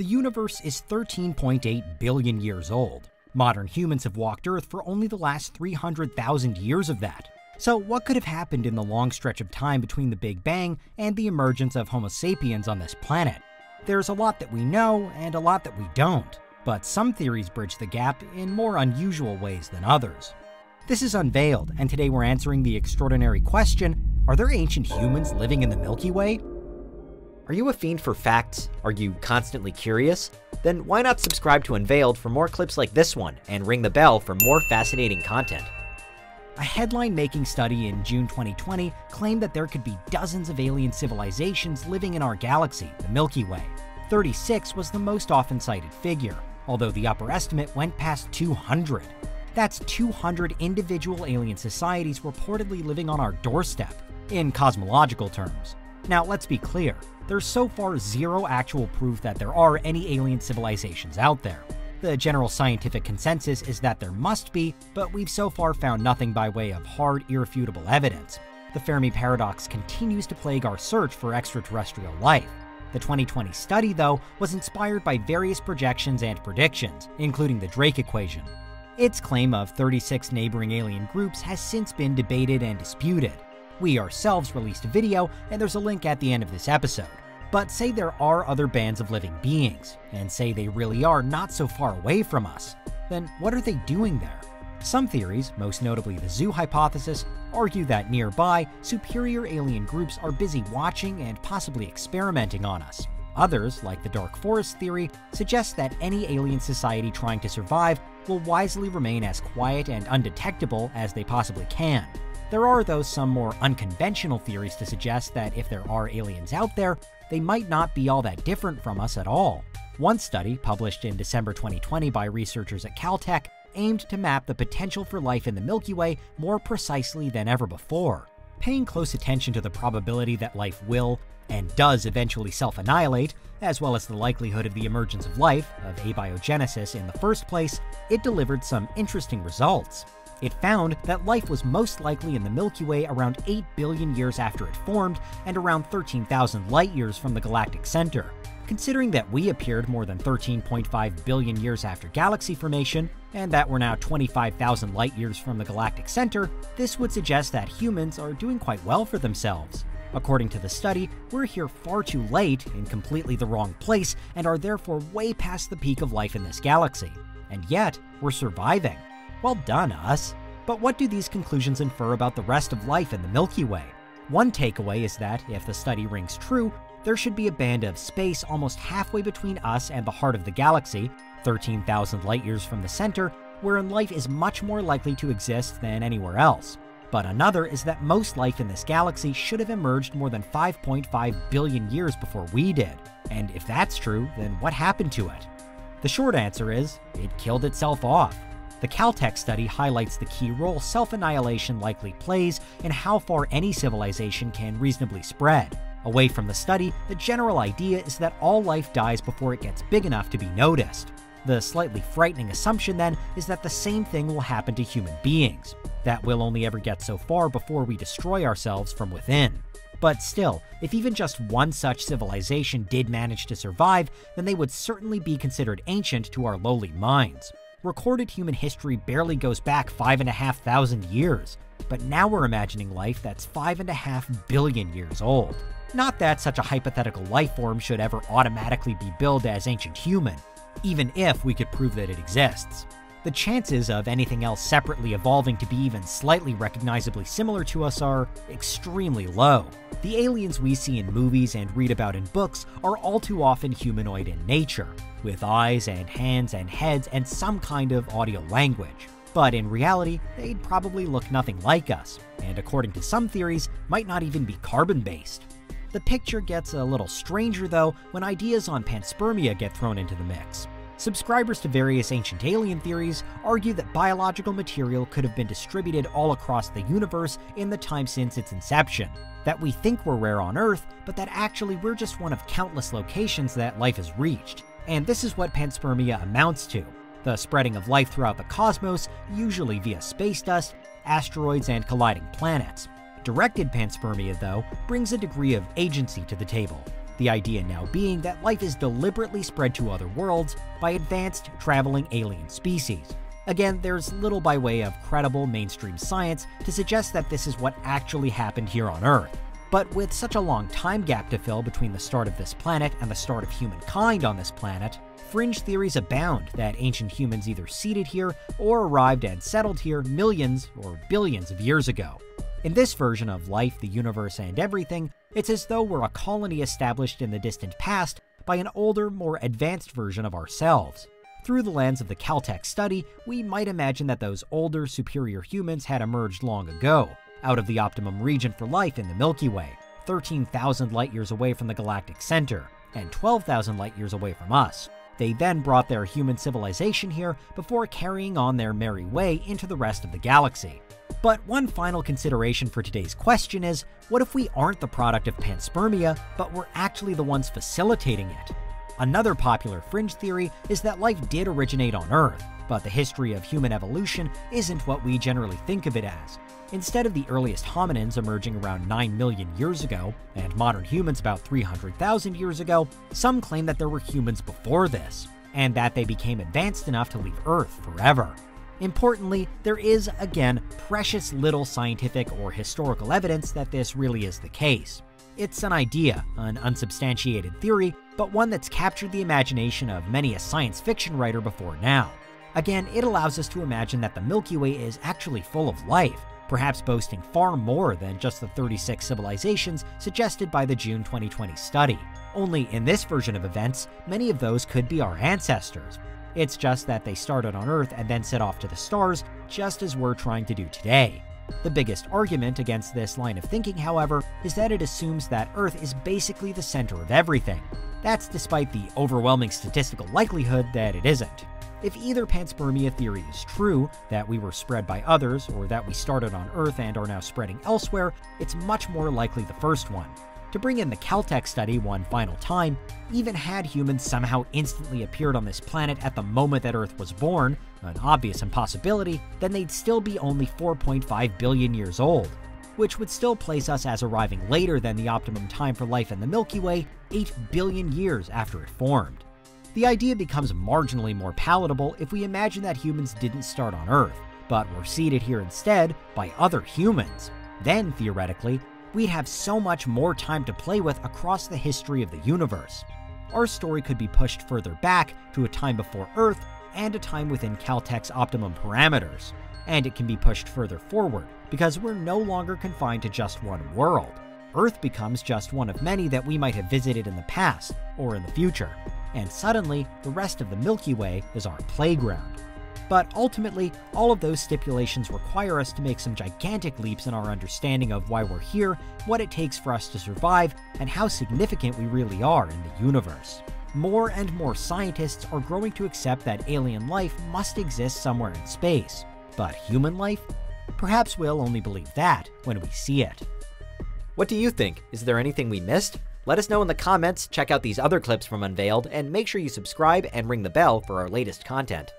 The universe is 13.8 billion years old. Modern humans have walked Earth for only the last 300,000 years of that. So, what could have happened in the long stretch of time between the Big Bang and the emergence of Homo sapiens on this planet? There's a lot that we know and a lot that we don't, but some theories bridge the gap in more unusual ways than others. This is Unveiled, and today we're answering the extraordinary question Are there ancient humans living in the Milky Way? Are you a fiend for facts? Are you constantly curious? Then why not subscribe to Unveiled for more clips like this one and ring the bell for more fascinating content? A headline making study in June 2020 claimed that there could be dozens of alien civilizations living in our galaxy, the Milky Way. 36 was the most often cited figure, although the upper estimate went past 200. That's 200 individual alien societies reportedly living on our doorstep, in cosmological terms. Now, let's be clear there's so far zero actual proof that there are any alien civilizations out there. The general scientific consensus is that there must be, but we've so far found nothing by way of hard, irrefutable evidence. The Fermi paradox continues to plague our search for extraterrestrial life. The 2020 study, though, was inspired by various projections and predictions, including the Drake equation. Its claim of 36 neighboring alien groups has since been debated and disputed. We ourselves released a video, and there's a link at the end of this episode. But say there are other bands of living beings, and say they really are not so far away from us, then what are they doing there? Some theories, most notably the zoo hypothesis, argue that nearby, superior alien groups are busy watching and possibly experimenting on us. Others, like the Dark Forest theory, suggest that any alien society trying to survive will wisely remain as quiet and undetectable as they possibly can. There are, though, some more unconventional theories to suggest that if there are aliens out there, they might not be all that different from us at all. One study, published in December 2020 by researchers at Caltech, aimed to map the potential for life in the Milky Way more precisely than ever before. Paying close attention to the probability that life will, and does eventually self annihilate, as well as the likelihood of the emergence of life, of abiogenesis in the first place, it delivered some interesting results. It found that life was most likely in the Milky Way around 8 billion years after it formed and around 13,000 light years from the galactic center. Considering that we appeared more than 13.5 billion years after galaxy formation, and that we're now 25,000 light years from the galactic center, this would suggest that humans are doing quite well for themselves. According to the study, we're here far too late, in completely the wrong place, and are therefore way past the peak of life in this galaxy. And yet, we're surviving. Well done, us. But what do these conclusions infer about the rest of life in the Milky Way? One takeaway is that, if the study rings true, there should be a band of space almost halfway between us and the heart of the galaxy, 13,000 light years from the center, wherein life is much more likely to exist than anywhere else. But another is that most life in this galaxy should have emerged more than 5.5 billion years before we did. And if that's true, then what happened to it? The short answer is, it killed itself off. The Caltech study highlights the key role self annihilation likely plays in how far any civilization can reasonably spread. Away from the study, the general idea is that all life dies before it gets big enough to be noticed. The slightly frightening assumption, then, is that the same thing will happen to human beings. That we'll only ever get so far before we destroy ourselves from within. But still, if even just one such civilization did manage to survive, then they would certainly be considered ancient to our lowly minds recorded human history barely goes back five and a half thousand years, but now we're imagining life that's five and a half billion years old. Not that such a hypothetical life form should ever automatically be billed as ancient human, even if we could prove that it exists. The chances of anything else separately evolving to be even slightly recognizably similar to us are extremely low. The aliens we see in movies and read about in books are all too often humanoid in nature, with eyes and hands and heads and some kind of audio language. But in reality, they'd probably look nothing like us, and according to some theories, might not even be carbon based. The picture gets a little stranger though when ideas on panspermia get thrown into the mix. Subscribers to various ancient alien theories argue that biological material could have been distributed all across the universe in the time since its inception. That we think we're rare on Earth, but that actually we're just one of countless locations that life has reached. And this is what panspermia amounts to the spreading of life throughout the cosmos, usually via space dust, asteroids, and colliding planets. Directed panspermia, though, brings a degree of agency to the table. The idea now being that life is deliberately spread to other worlds by advanced traveling alien species. Again, there's little by way of credible mainstream science to suggest that this is what actually happened here on Earth. But with such a long time gap to fill between the start of this planet and the start of humankind on this planet, fringe theories abound that ancient humans either seeded here or arrived and settled here millions or billions of years ago. In this version of life, the universe, and everything, it's as though we're a colony established in the distant past by an older, more advanced version of ourselves. Through the lens of the Caltech study, we might imagine that those older, superior humans had emerged long ago, out of the optimum region for life in the Milky Way, 13,000 light years away from the galactic center, and 12,000 light years away from us. They then brought their human civilization here before carrying on their merry way into the rest of the galaxy. But one final consideration for today's question is what if we aren't the product of panspermia, but we're actually the ones facilitating it? Another popular fringe theory is that life did originate on Earth, but the history of human evolution isn't what we generally think of it as. Instead of the earliest hominins emerging around 9 million years ago, and modern humans about 300,000 years ago, some claim that there were humans before this, and that they became advanced enough to leave Earth forever. Importantly, there is, again, precious little scientific or historical evidence that this really is the case. It's an idea, an unsubstantiated theory, but one that's captured the imagination of many a science fiction writer before now. Again, it allows us to imagine that the Milky Way is actually full of life, perhaps boasting far more than just the 36 civilizations suggested by the June 2020 study. Only in this version of events, many of those could be our ancestors. It's just that they started on Earth and then set off to the stars, just as we're trying to do today. The biggest argument against this line of thinking, however, is that it assumes that Earth is basically the center of everything. That's despite the overwhelming statistical likelihood that it isn't. If either panspermia theory is true, that we were spread by others, or that we started on Earth and are now spreading elsewhere, it's much more likely the first one. To bring in the Caltech study one final time, even had humans somehow instantly appeared on this planet at the moment that Earth was born, an obvious impossibility, then they'd still be only 4.5 billion years old, which would still place us as arriving later than the optimum time for life in the Milky Way, 8 billion years after it formed. The idea becomes marginally more palatable if we imagine that humans didn't start on Earth, but were seeded here instead by other humans. Then, theoretically, we'd have so much more time to play with across the history of the universe. Our story could be pushed further back to a time before Earth and a time within Caltech's optimum parameters, and it can be pushed further forward because we're no longer confined to just one world. Earth becomes just one of many that we might have visited in the past or in the future and suddenly the rest of the Milky Way is our playground. But ultimately, all of those stipulations require us to make some gigantic leaps in our understanding of why we're here, what it takes for us to survive, and how significant we really are in the universe. More and more scientists are growing to accept that alien life must exist somewhere in space. But human life? Perhaps we'll only believe that when we see it. What do you think? Is there anything we missed? Let us know in the comments, check out these other clips from Unveiled, and make sure you subscribe and ring the bell for our latest content.